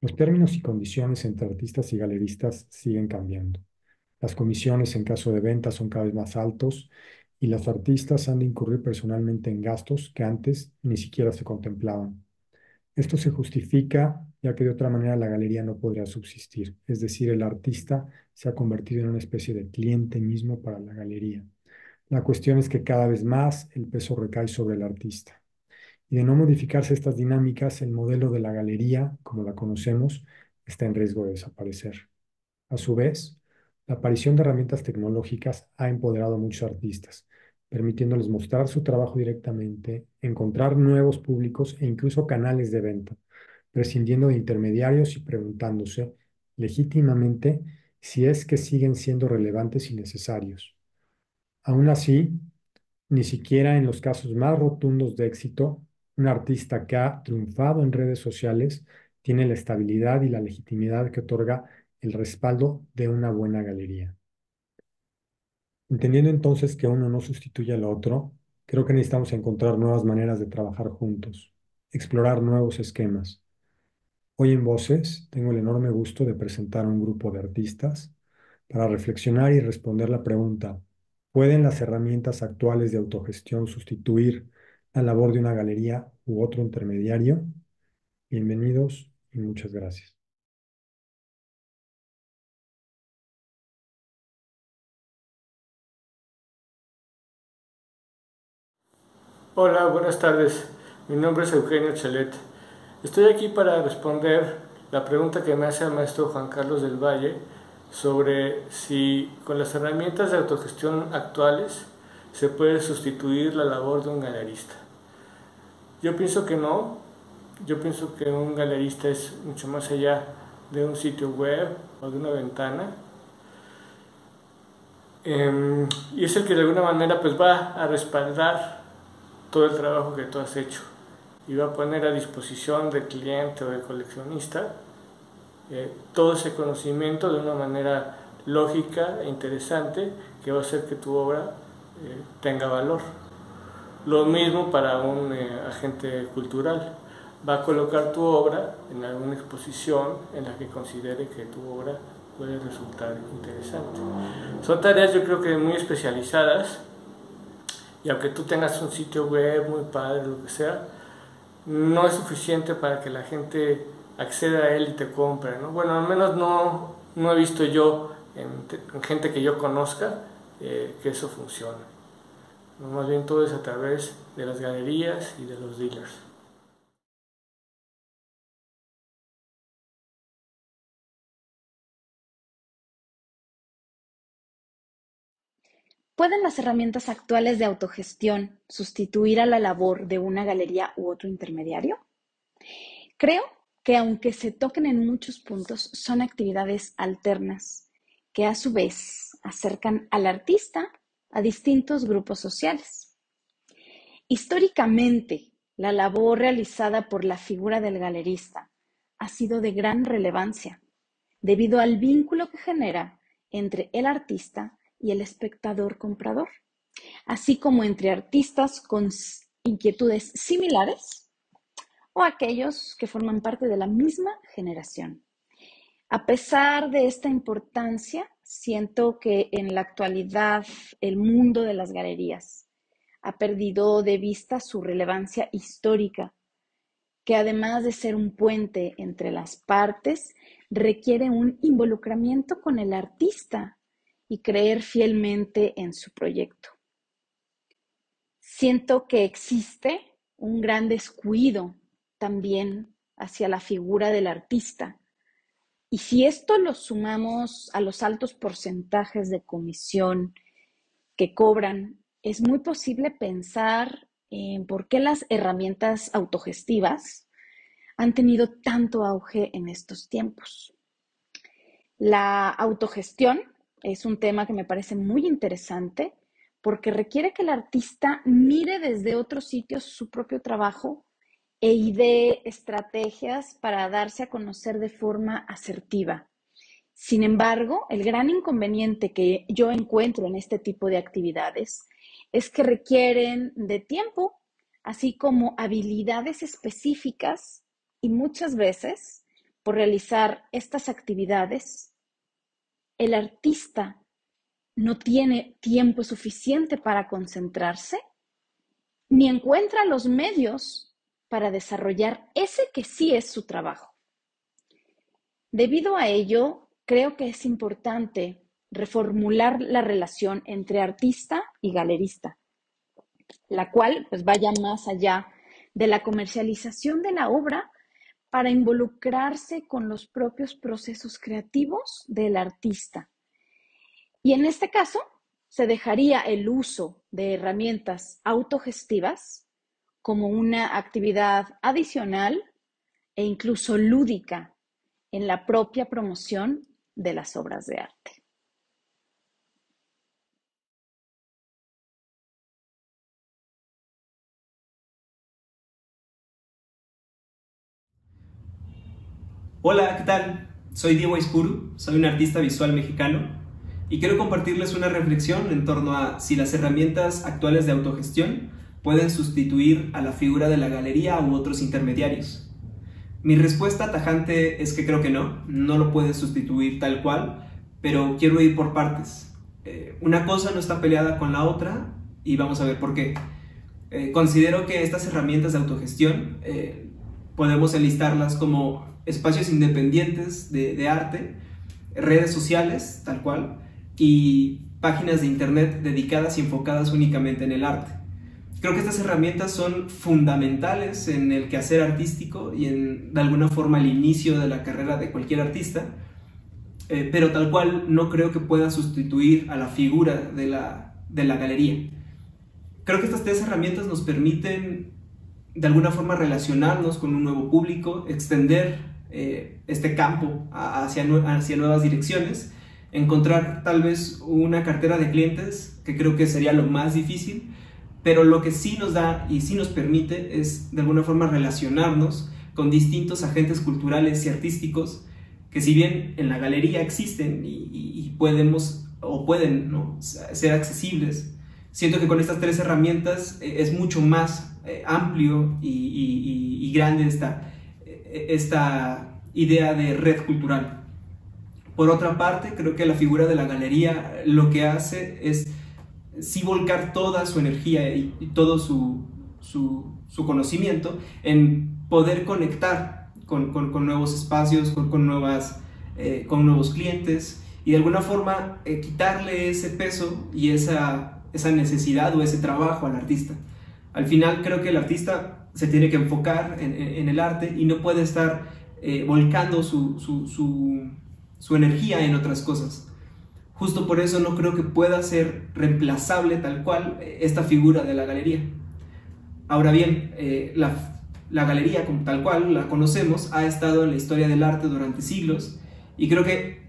Los términos y condiciones entre artistas y galeristas siguen cambiando. Las comisiones en caso de venta son cada vez más altos y los artistas han de incurrir personalmente en gastos que antes ni siquiera se contemplaban. Esto se justifica ya que de otra manera la galería no podría subsistir, es decir, el artista se ha convertido en una especie de cliente mismo para la galería. La cuestión es que cada vez más el peso recae sobre el artista. Y de no modificarse estas dinámicas, el modelo de la galería, como la conocemos, está en riesgo de desaparecer. A su vez, la aparición de herramientas tecnológicas ha empoderado a muchos artistas, permitiéndoles mostrar su trabajo directamente, encontrar nuevos públicos e incluso canales de venta, prescindiendo de intermediarios y preguntándose legítimamente si es que siguen siendo relevantes y necesarios. Aún así, ni siquiera en los casos más rotundos de éxito, un artista que ha triunfado en redes sociales tiene la estabilidad y la legitimidad que otorga el respaldo de una buena galería. Entendiendo entonces que uno no sustituye al otro, creo que necesitamos encontrar nuevas maneras de trabajar juntos, explorar nuevos esquemas. Hoy en Voces tengo el enorme gusto de presentar a un grupo de artistas para reflexionar y responder la pregunta, ¿pueden las herramientas actuales de autogestión sustituir la labor de una galería u otro intermediario? Bienvenidos y muchas gracias. Hola, buenas tardes. Mi nombre es Eugenio Chelet. Estoy aquí para responder la pregunta que me hace el maestro Juan Carlos del Valle sobre si con las herramientas de autogestión actuales se puede sustituir la labor de un galerista. Yo pienso que no. Yo pienso que un galerista es mucho más allá de un sitio web o de una ventana. Em, y es el que de alguna manera pues va a respaldar todo el trabajo que tú has hecho y va a poner a disposición del cliente o del coleccionista eh, todo ese conocimiento de una manera lógica e interesante que va a hacer que tu obra eh, tenga valor. Lo mismo para un eh, agente cultural. Va a colocar tu obra en alguna exposición en la que considere que tu obra puede resultar interesante. Son tareas yo creo que muy especializadas y aunque tú tengas un sitio web muy padre, lo que sea, no es suficiente para que la gente acceda a él y te compre. ¿no? Bueno, al menos no, no he visto yo en, gente que yo conozca eh, que eso funcione. Más bien todo es a través de las galerías y de los dealers. ¿Pueden las herramientas actuales de autogestión sustituir a la labor de una galería u otro intermediario? Creo que aunque se toquen en muchos puntos, son actividades alternas que a su vez acercan al artista a distintos grupos sociales. Históricamente, la labor realizada por la figura del galerista ha sido de gran relevancia debido al vínculo que genera entre el artista y el espectador comprador, así como entre artistas con inquietudes similares o aquellos que forman parte de la misma generación. A pesar de esta importancia, siento que en la actualidad el mundo de las galerías ha perdido de vista su relevancia histórica, que además de ser un puente entre las partes, requiere un involucramiento con el artista y creer fielmente en su proyecto. Siento que existe un gran descuido también hacia la figura del artista. Y si esto lo sumamos a los altos porcentajes de comisión que cobran, es muy posible pensar en por qué las herramientas autogestivas han tenido tanto auge en estos tiempos. La autogestión es un tema que me parece muy interesante porque requiere que el artista mire desde otros sitios su propio trabajo e idee estrategias para darse a conocer de forma asertiva. Sin embargo, el gran inconveniente que yo encuentro en este tipo de actividades es que requieren de tiempo, así como habilidades específicas y muchas veces por realizar estas actividades, el artista no tiene tiempo suficiente para concentrarse, ni encuentra los medios para desarrollar ese que sí es su trabajo. Debido a ello, creo que es importante reformular la relación entre artista y galerista, la cual pues vaya más allá de la comercialización de la obra para involucrarse con los propios procesos creativos del artista. Y en este caso, se dejaría el uso de herramientas autogestivas como una actividad adicional e incluso lúdica en la propia promoción de las obras de arte. Hola, ¿qué tal? Soy Diego Ispuru, soy un artista visual mexicano y quiero compartirles una reflexión en torno a si las herramientas actuales de autogestión pueden sustituir a la figura de la galería u otros intermediarios. Mi respuesta tajante es que creo que no, no lo puede sustituir tal cual, pero quiero ir por partes. Eh, una cosa no está peleada con la otra y vamos a ver por qué. Eh, considero que estas herramientas de autogestión eh, podemos enlistarlas como espacios independientes de, arte, redes sociales, tal cual, y páginas de internet dedicadas y enfocadas únicamente en el arte. Creo que estas herramientas son fundamentales en el quehacer artístico y en, de alguna forma, el inicio de la carrera de cualquier artista, eh, pero tal cual no creo que pueda sustituir a la figura de la, de la galería. Creo que estas tres herramientas nos permiten de alguna forma relacionarnos con un nuevo público, extender eh, este campo hacia, hacia nuevas direcciones, encontrar tal vez una cartera de clientes, que creo que sería lo más difícil, pero lo que sí nos da y sí nos permite es de alguna forma relacionarnos con distintos agentes culturales y artísticos que si bien en la galería existen y, podemos o pueden ser accesibles, siento que con estas tres herramientas eh, es mucho más eh, amplio y, y grande esta, esta idea de red cultural. Por otra parte, creo que la figura de la galería lo que hace es sí volcar toda su energía y, todo su, conocimiento en poder conectar con, nuevos espacios, con, nuevas, eh, con nuevos clientes y de alguna forma eh, quitarle ese peso y esa, esa necesidad o ese trabajo al artista. Al final creo que el artista se tiene que enfocar en, el arte y no puede estar eh, volcando su, su, energía en otras cosas. Justo por eso no creo que pueda ser reemplazable tal cual eh, esta figura de la galería. Ahora bien, eh, la, galería como tal cual la conocemos ha estado en la historia del arte durante siglos y creo que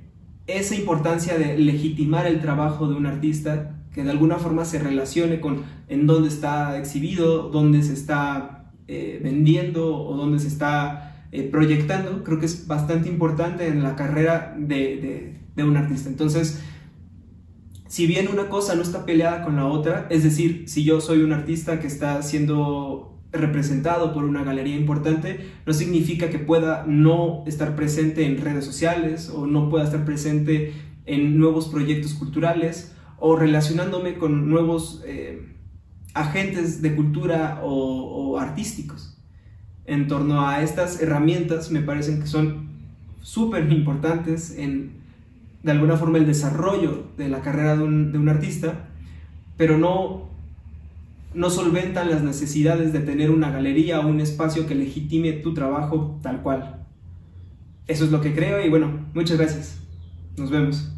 esa importancia de legitimar el trabajo de un artista que de alguna forma se relacione con en dónde está exhibido, dónde se está eh, vendiendo o donde se está proyectando, creo que es bastante importante en la carrera de, un artista. Entonces, si bien una cosa no está peleada con la otra, es decir, si yo soy un artista que está siendo representado por una galería importante, no significa que pueda no estar presente en redes sociales o no pueda estar presente en nuevos proyectos culturales o relacionándome con nuevos eh, agentes de cultura o, artísticos. En torno a estas herramientas me parecen que son súper importantes en, de alguna forma, el desarrollo de la carrera de un, artista, pero no, no solventan las necesidades de tener una galería o un espacio que legitime tu trabajo tal cual. Eso es lo que creo y bueno, muchas gracias. Nos vemos.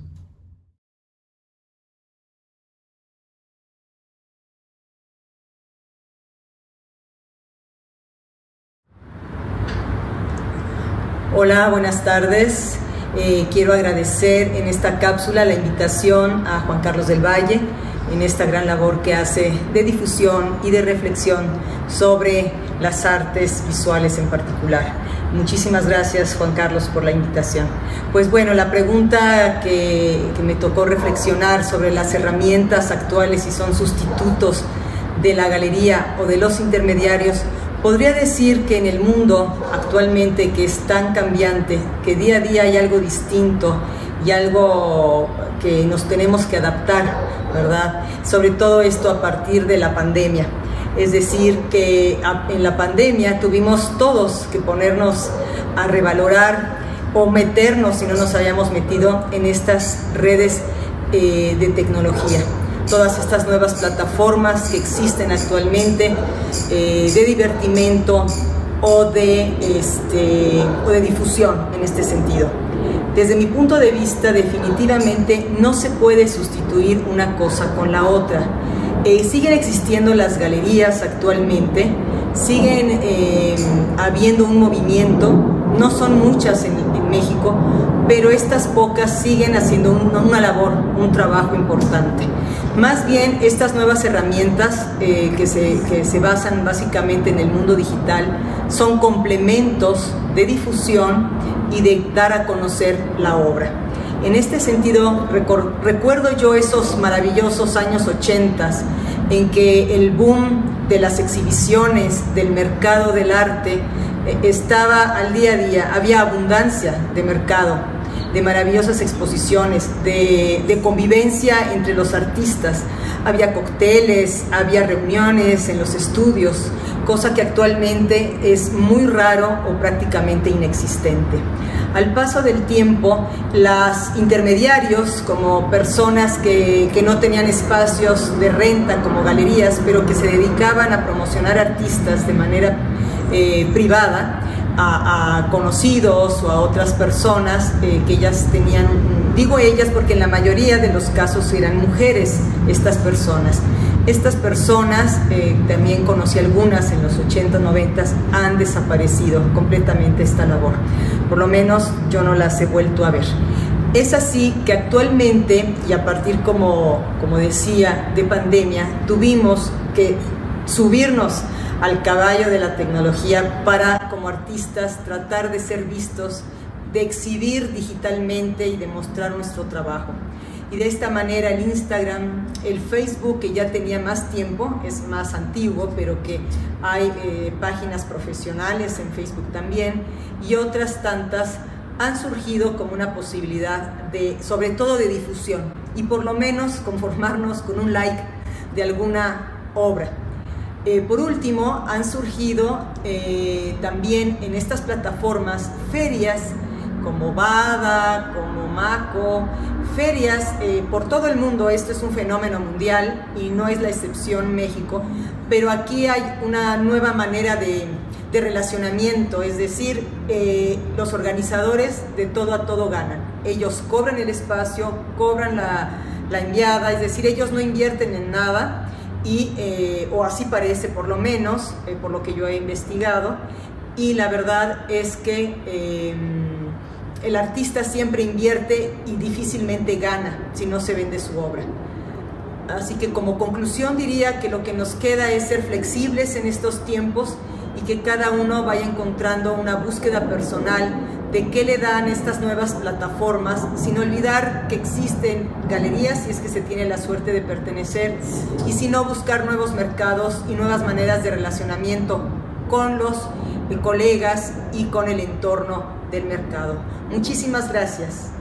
Hola, buenas tardes. Eh, quiero agradecer en esta cápsula la invitación a Juan Carlos del Valle en esta gran labor que hace de difusión y de reflexión sobre las artes visuales en particular. Muchísimas gracias Juan Carlos por la invitación. Pues bueno, la pregunta que, que me tocó reflexionar sobre las herramientas actuales, si son sustitutos de la galería o de los intermediarios, Podría decir que en el mundo actualmente que es tan cambiante, que día a día hay algo distinto y algo que nos tenemos que adaptar, ¿verdad? Sobre todo esto a partir de la pandemia. Es decir, que en la pandemia tuvimos todos que ponernos a revalorar o meternos, si no nos habíamos metido, en estas redes eh, de tecnología todas estas nuevas plataformas que existen actualmente eh, de divertimento o de, este, o de difusión en este sentido. Desde mi punto de vista, definitivamente no se puede sustituir una cosa con la otra. Eh, siguen existiendo las galerías actualmente, siguen eh, habiendo un movimiento, no son muchas en, México, pero estas pocas siguen haciendo una labor, un trabajo importante. Más bien, estas nuevas herramientas eh, que, se, que se basan básicamente en el mundo digital son complementos de difusión y de dar a conocer la obra. En este sentido, recuerdo yo esos maravillosos años 80 en que el boom de las exhibiciones, del mercado del arte, eh, estaba al día a día, había abundancia de mercado de maravillosas exposiciones, de, convivencia entre los artistas. Había cócteles, había reuniones en los estudios, cosa que actualmente es muy raro o prácticamente inexistente. Al paso del tiempo, los intermediarios, como personas que, no tenían espacios de renta como galerías, pero que se dedicaban a promocionar artistas de manera eh, privada, a, conocidos o a otras personas eh, que ellas tenían, digo ellas porque en la mayoría de los casos eran mujeres estas personas. Estas personas, eh, también conocí algunas en los 80, 90, han desaparecido completamente esta labor. Por lo menos yo no las he vuelto a ver. Es así que actualmente, y a partir, como, como decía, de pandemia, tuvimos que subirnos al caballo de la tecnología para, como artistas, tratar de ser vistos, de exhibir digitalmente y de mostrar nuestro trabajo. Y de esta manera el Instagram, el Facebook, que ya tenía más tiempo, es más antiguo, pero que hay eh, páginas profesionales en Facebook también, y otras tantas han surgido como una posibilidad de, sobre todo de difusión, y por lo menos conformarnos con un like de alguna obra. Eh, por último, han surgido eh, también en estas plataformas ferias como Bada, como Maco, ferias eh, por todo el mundo. Esto es un fenómeno mundial y no es la excepción México, pero aquí hay una nueva manera de, relacionamiento, es decir, los organizadores de todo a todo ganan. Ellos cobran el espacio, cobran la, la enviada, es decir, ellos no invierten en nada y, eh, o así parece por lo menos, eh, por lo que yo he investigado, y la verdad es que em, el artista siempre invierte y difícilmente gana si no se vende su obra. Así que como conclusión diría que lo que nos queda es ser flexibles en estos tiempos y que cada uno vaya encontrando una búsqueda personal de qué le dan estas nuevas plataformas, sin olvidar que existen galerías si es que se tiene la suerte de pertenecer y si no buscar nuevos mercados y nuevas maneras de relacionamiento con los colegas y con el entorno del mercado. Muchísimas gracias.